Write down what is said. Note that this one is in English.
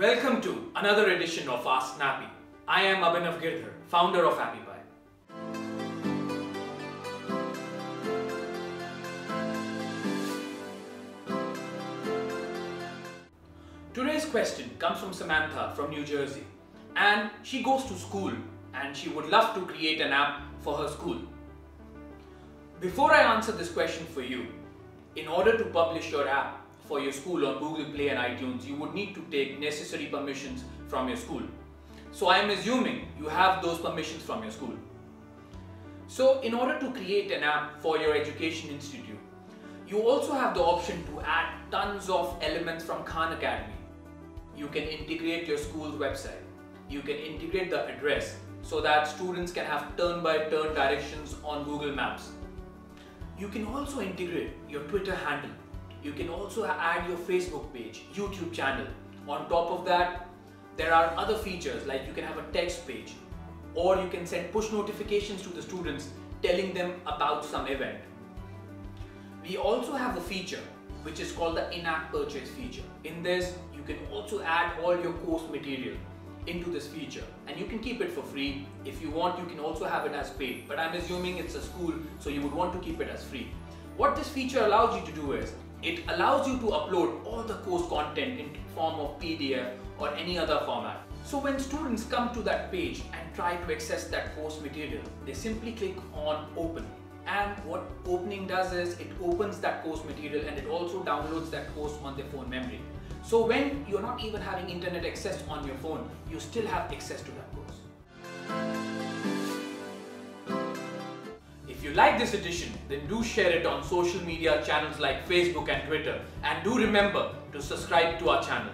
Welcome to another edition of Ask Snappy. I am Abhinav Girdhar, founder of Appy Pie. Today's question comes from Samantha from New Jersey and she goes to school and she would love to create an app for her school. Before I answer this question for you, in order to publish your app for your school on Google Play and iTunes, you would need to take necessary permissions from your school. So I am assuming you have those permissions from your school. So in order to create an app for your education institute, you also have the option to add tons of elements from Khan Academy. You can integrate your school's website. You can integrate the address so that students can have turn-by-turn directions on Google Maps. You can also integrate your Twitter handle. You can also add your Facebook page, YouTube channel. On top of that, there are other features like you can have a text page or you can send push notifications to the students telling them about some event. We also have a feature which is called the in-app purchase feature. In this, you can also add all your course material into this feature and you can keep it for free. If you want, you can also have it as paid, but I'm assuming it's a school, so you would want to keep it as free. What this feature allows you to do is, it allows you to upload all the course content in form of PDF or any other format. So when students come to that page and try to access that course material, they simply click on open and what opening does is it opens that course material and it also downloads that course on their phone memory. So when you're not even having internet access on your phone, you still have access to that course. You like this edition, then do share it on social media channels like Facebook and Twitter and do remember to subscribe to our channel.